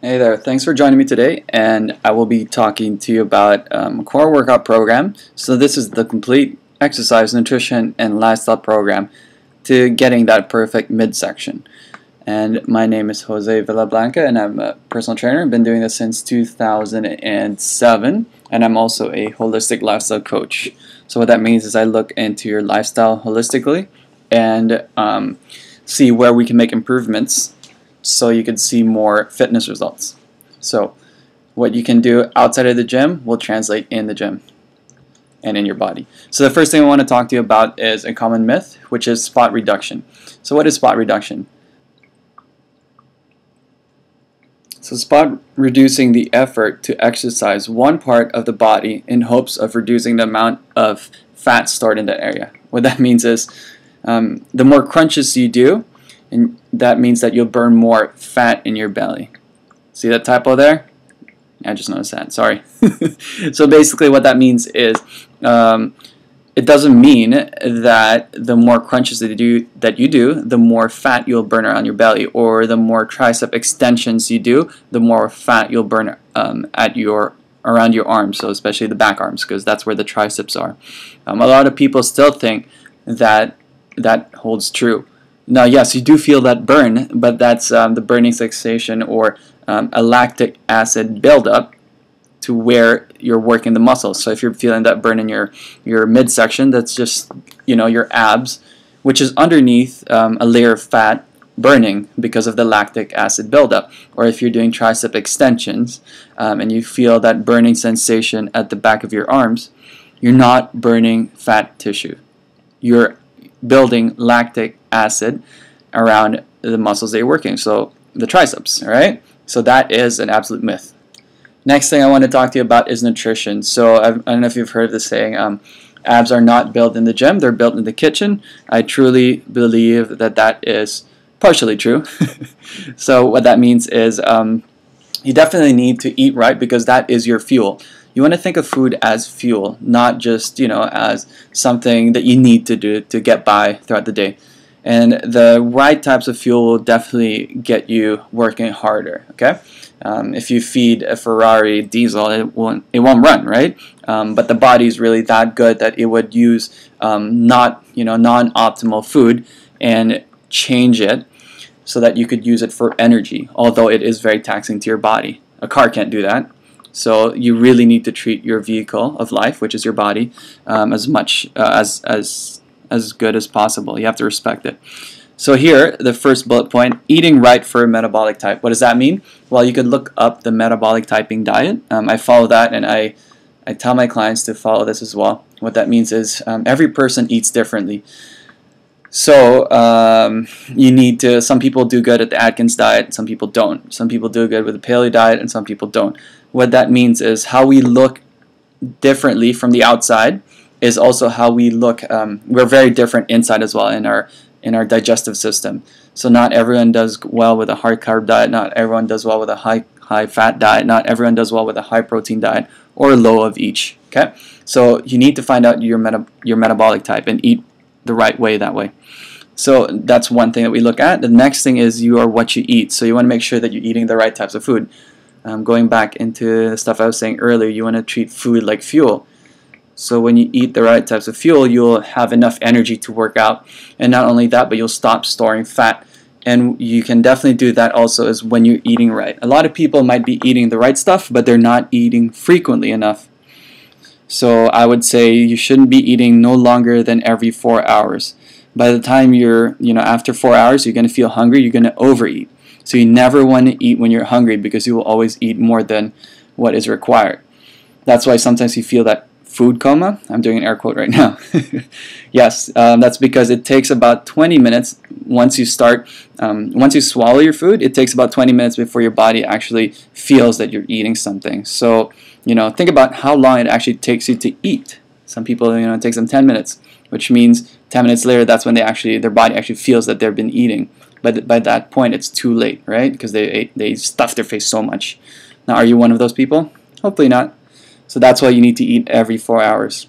Hey there, thanks for joining me today and I will be talking to you about um, a core workout program. So this is the complete exercise, nutrition, and lifestyle program to getting that perfect midsection. And my name is Jose Villablanca and I'm a personal trainer. I've been doing this since 2007 and I'm also a holistic lifestyle coach. So what that means is I look into your lifestyle holistically and um, see where we can make improvements so you can see more fitness results. So what you can do outside of the gym will translate in the gym and in your body. So the first thing I want to talk to you about is a common myth, which is spot reduction. So what is spot reduction? So spot reducing the effort to exercise one part of the body in hopes of reducing the amount of fat stored in that area. What that means is um, the more crunches you do, and that means that you'll burn more fat in your belly. See that typo there? I just noticed that. Sorry. so basically, what that means is um, it doesn't mean that the more crunches that you do, that you do, the more fat you'll burn around your belly, or the more tricep extensions you do, the more fat you'll burn um, at your around your arms. So especially the back arms, because that's where the triceps are. Um, a lot of people still think that that holds true. Now, yes, you do feel that burn, but that's um, the burning sensation or um, a lactic acid buildup to where you're working the muscles. So if you're feeling that burn in your, your midsection, that's just, you know, your abs, which is underneath um, a layer of fat burning because of the lactic acid buildup. Or if you're doing tricep extensions um, and you feel that burning sensation at the back of your arms, you're not burning fat tissue. You're building lactic acid around the muscles that you're working. So the triceps, all right? So that is an absolute myth. Next thing I want to talk to you about is nutrition. So I do not know if you've heard of the saying, um, abs are not built in the gym, they're built in the kitchen. I truly believe that that is partially true. so what that means is um, you definitely need to eat right because that is your fuel you want to think of food as fuel, not just, you know, as something that you need to do to get by throughout the day. And the right types of fuel will definitely get you working harder, okay? Um, if you feed a Ferrari diesel, it won't, it won't run, right? Um, but the body is really that good that it would use um, not, you know, non-optimal food and change it so that you could use it for energy, although it is very taxing to your body. A car can't do that. So you really need to treat your vehicle of life, which is your body, um, as much uh, as as as good as possible. You have to respect it. So here, the first bullet point, eating right for a metabolic type. What does that mean? Well, you could look up the metabolic typing diet. Um, I follow that, and I I tell my clients to follow this as well. What that means is um, every person eats differently. So um, you need to. Some people do good at the Atkins diet. Some people don't. Some people do good with the paleo diet, and some people don't what that means is how we look differently from the outside is also how we look. Um, we're very different inside as well in our in our digestive system. So not everyone does well with a high carb diet. Not everyone does well with a high high fat diet. Not everyone does well with a high protein diet or low of each. Okay, so you need to find out your meta your metabolic type and eat the right way that way. So that's one thing that we look at. The next thing is you are what you eat. So you want to make sure that you're eating the right types of food um, going back into the stuff I was saying earlier, you want to treat food like fuel. So when you eat the right types of fuel, you'll have enough energy to work out. And not only that, but you'll stop storing fat. And you can definitely do that also is when you're eating right. A lot of people might be eating the right stuff, but they're not eating frequently enough. So I would say you shouldn't be eating no longer than every four hours. By the time you're, you know, after four hours, you're going to feel hungry, you're going to overeat. So you never want to eat when you're hungry because you will always eat more than what is required. That's why sometimes you feel that food coma. I'm doing an air quote right now. yes, um, that's because it takes about 20 minutes once you start, um, once you swallow your food, it takes about 20 minutes before your body actually feels that you're eating something. So, you know, think about how long it actually takes you to eat. Some people, you know, it takes them 10 minutes, which means 10 minutes later, that's when they actually, their body actually feels that they've been eating but by that point it's too late, right? Because they they stuffed their face so much. Now, are you one of those people? Hopefully not. So that's why you need to eat every four hours.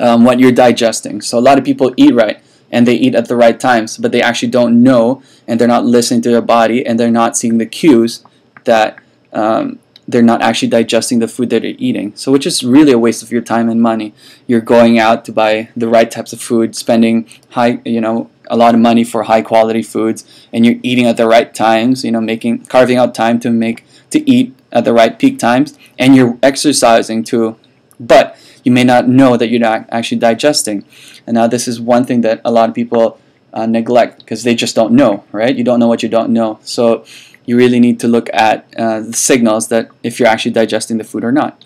Um, what you're digesting. So a lot of people eat right and they eat at the right times, but they actually don't know and they're not listening to their body and they're not seeing the cues that um, they're not actually digesting the food that they're eating. So, which is really a waste of your time and money. You're going out to buy the right types of food, spending high, you know, a lot of money for high quality foods, and you're eating at the right times. You know, making carving out time to make to eat at the right peak times, and you're exercising too. But you may not know that you're not actually digesting. And now this is one thing that a lot of people uh, neglect because they just don't know, right? You don't know what you don't know. So you really need to look at uh, the signals that if you're actually digesting the food or not.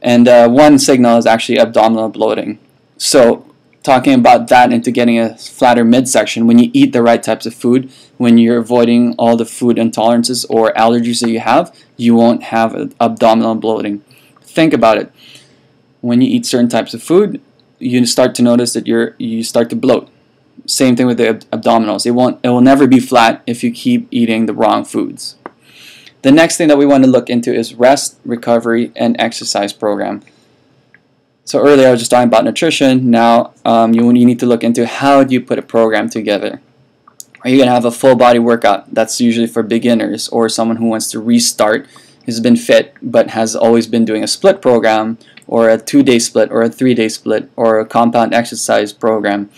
And uh, one signal is actually abdominal bloating. So talking about that into getting a flatter midsection, when you eat the right types of food, when you're avoiding all the food intolerances or allergies that you have, you won't have abdominal bloating. Think about it. When you eat certain types of food, you start to notice that you're you start to bloat same thing with the ab abdominals. It won't it will never be flat if you keep eating the wrong foods. The next thing that we want to look into is rest, recovery, and exercise program. So earlier I was just talking about nutrition. Now um, you, you need to look into how do you put a program together. Are you going to have a full body workout? That's usually for beginners or someone who wants to restart, who's been fit but has always been doing a split program or a two-day split or a three-day split or a compound exercise program.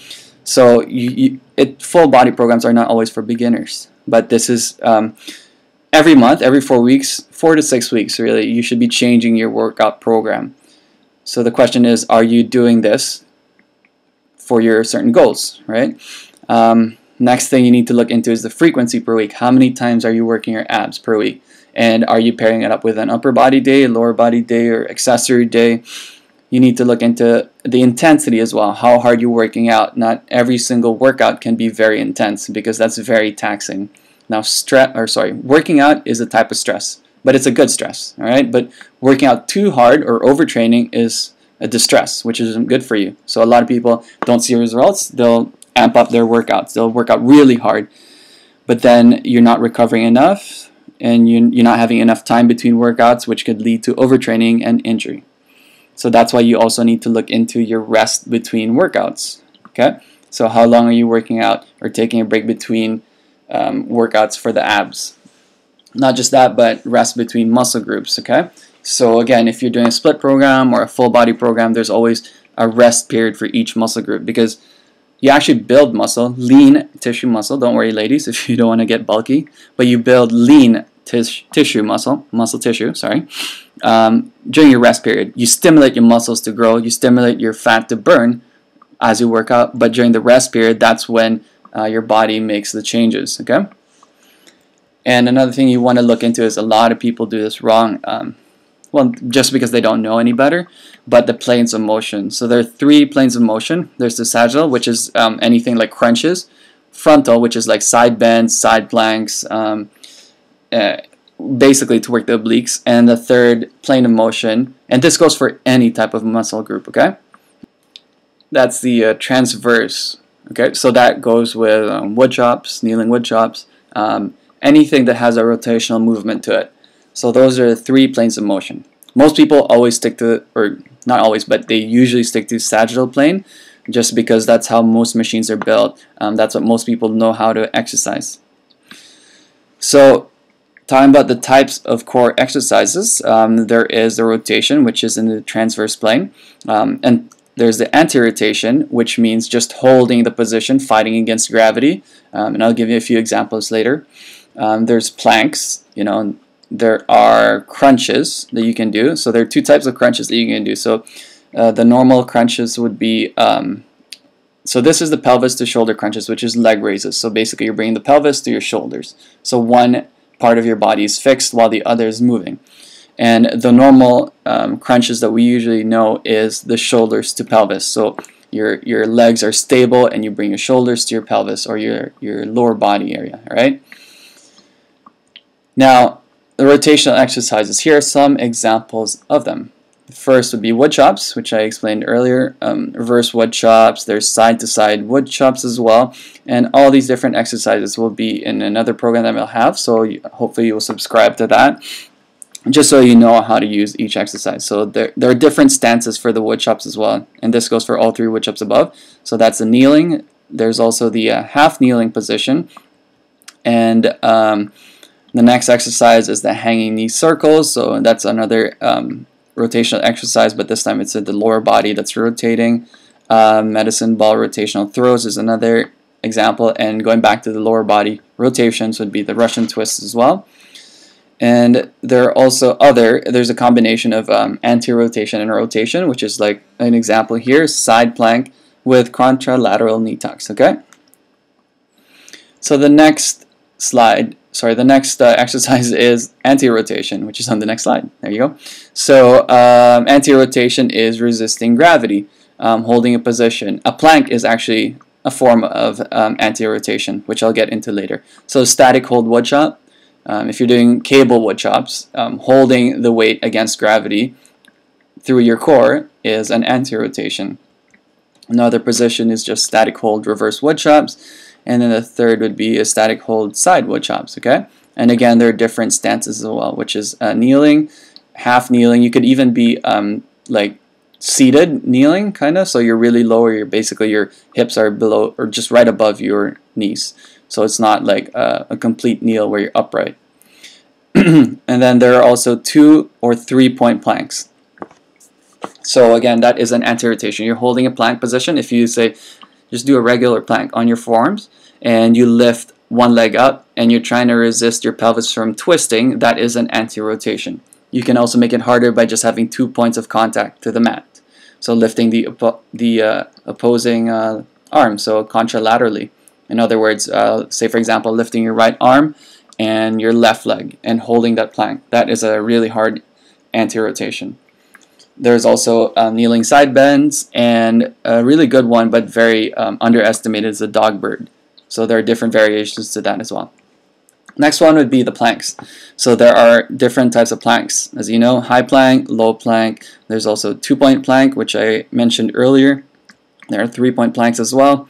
So you, you, it, full body programs are not always for beginners, but this is um, every month, every four weeks, four to six weeks really, you should be changing your workout program. So the question is, are you doing this for your certain goals, right? Um, next thing you need to look into is the frequency per week. How many times are you working your abs per week? And are you pairing it up with an upper body day, lower body day, or accessory day? you need to look into the intensity as well, how hard you're working out. Not every single workout can be very intense because that's very taxing. Now, stress or sorry, working out is a type of stress, but it's a good stress, all right? But working out too hard or overtraining is a distress, which isn't good for you. So a lot of people don't see results. They'll amp up their workouts. They'll work out really hard, but then you're not recovering enough and you're not having enough time between workouts, which could lead to overtraining and injury. So that's why you also need to look into your rest between workouts. Okay, so how long are you working out or taking a break between um, workouts for the abs? Not just that, but rest between muscle groups. Okay, so again, if you're doing a split program or a full body program, there's always a rest period for each muscle group because you actually build muscle, lean tissue muscle. Don't worry, ladies, if you don't want to get bulky, but you build lean tis tissue muscle, muscle tissue, sorry, um, during your rest period. You stimulate your muscles to grow, you stimulate your fat to burn as you work out, but during the rest period, that's when uh, your body makes the changes, okay? And another thing you want to look into is a lot of people do this wrong. Um, well, just because they don't know any better, but the planes of motion. So there are three planes of motion. There's the sagittal, which is um, anything like crunches, frontal, which is like side bends, side planks, um, uh, basically to work the obliques, and the third plane of motion, and this goes for any type of muscle group, okay? That's the uh, transverse, okay? So that goes with um, wood chops, kneeling wood chops, um, anything that has a rotational movement to it. So those are the three planes of motion. Most people always stick to, or not always, but they usually stick to sagittal plane just because that's how most machines are built. Um, that's what most people know how to exercise. So Talking about the types of core exercises, um, there is the rotation, which is in the transverse plane, um, and there's the anti-rotation, which means just holding the position, fighting against gravity, um, and I'll give you a few examples later. Um, there's planks, you know, there are crunches that you can do. So there are two types of crunches that you can do. So uh, the normal crunches would be um, so this is the pelvis to shoulder crunches, which is leg raises. So basically you're bringing the pelvis to your shoulders. So one part of your body is fixed while the other is moving. And the normal um, crunches that we usually know is the shoulders to pelvis. So your your legs are stable and you bring your shoulders to your pelvis or your, your lower body area, right? Now, the rotational exercises, here are some examples of them. The first would be wood chops, which I explained earlier. Um, reverse wood chops. There's side-to-side -side wood chops as well. And all these different exercises will be in another program that I'll have. So you, hopefully you'll subscribe to that just so you know how to use each exercise. So there, there are different stances for the wood chops as well. And this goes for all three wood chops above. So that's the kneeling. There's also the uh, half kneeling position. And um, The next exercise is the hanging knee circles. So that's another um, rotational exercise, but this time it's the lower body that's rotating. Uh, medicine ball rotational throws is another example. And going back to the lower body rotations would be the Russian twists as well. And there are also other, there's a combination of um, anti-rotation and rotation, which is like an example here, side plank with contralateral knee tucks, okay? So the next slide sorry, the next uh, exercise is anti-rotation, which is on the next slide. There you go. So um, anti-rotation is resisting gravity, um, holding a position. A plank is actually a form of um, anti-rotation, which I'll get into later. So static hold wood chop, um, if you're doing cable wood chops, um, holding the weight against gravity through your core is an anti-rotation. Another position is just static hold reverse wood chops and then the third would be a static hold side wood chops, okay? And again, there are different stances as well, which is uh, kneeling, half kneeling. You could even be um, like seated kneeling, kind of. So you're really lower. You're basically your hips are below or just right above your knees. So it's not like a, a complete kneel where you're upright. and then there are also two or three point planks. So again, that is an anti-rotation. You're holding a plank position. If you say just do a regular plank on your forearms and you lift one leg up and you're trying to resist your pelvis from twisting, that is an anti-rotation. You can also make it harder by just having two points of contact to the mat. So lifting the, the uh, opposing uh, arm, so contralaterally. In other words, uh, say for example, lifting your right arm and your left leg and holding that plank. That is a really hard anti-rotation. There's also uh, kneeling side bends, and a really good one, but very um, underestimated, is the dog bird. So there are different variations to that as well. Next one would be the planks. So there are different types of planks. As you know, high plank, low plank. There's also two-point plank, which I mentioned earlier. There are three-point planks as well.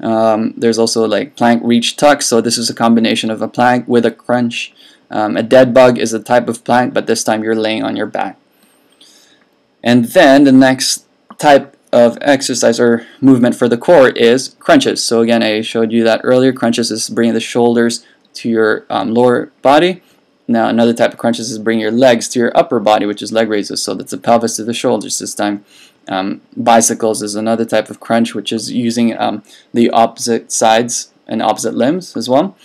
Um, there's also like plank reach tuck. So this is a combination of a plank with a crunch. Um, a dead bug is a type of plank, but this time you're laying on your back. And then the next type of exercise or movement for the core is crunches. So again, I showed you that earlier. Crunches is bringing the shoulders to your um, lower body. Now another type of crunches is bringing your legs to your upper body, which is leg raises. So that's the pelvis to the shoulders this time. Um, bicycles is another type of crunch, which is using um, the opposite sides and opposite limbs as well.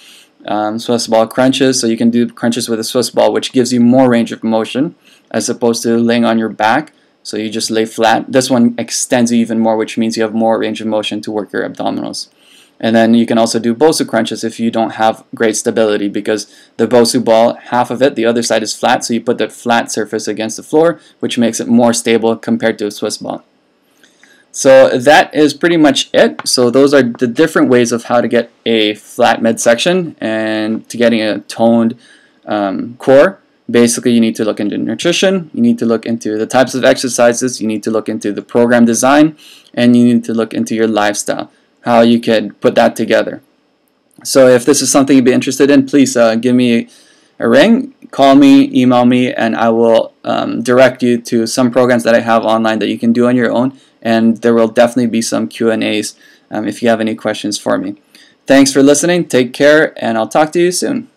Um, Swiss ball crunches, so you can do crunches with a Swiss ball, which gives you more range of motion as opposed to laying on your back. So you just lay flat. This one extends you even more, which means you have more range of motion to work your abdominals. And then you can also do Bosu crunches if you don't have great stability because the Bosu ball, half of it, the other side is flat, so you put that flat surface against the floor, which makes it more stable compared to a Swiss ball. So that is pretty much it. So those are the different ways of how to get a flat midsection and to getting a toned um, core basically you need to look into nutrition, you need to look into the types of exercises, you need to look into the program design, and you need to look into your lifestyle, how you can put that together. So if this is something you'd be interested in, please uh, give me a ring, call me, email me, and I will um, direct you to some programs that I have online that you can do on your own, and there will definitely be some Q&As um, if you have any questions for me. Thanks for listening, take care, and I'll talk to you soon.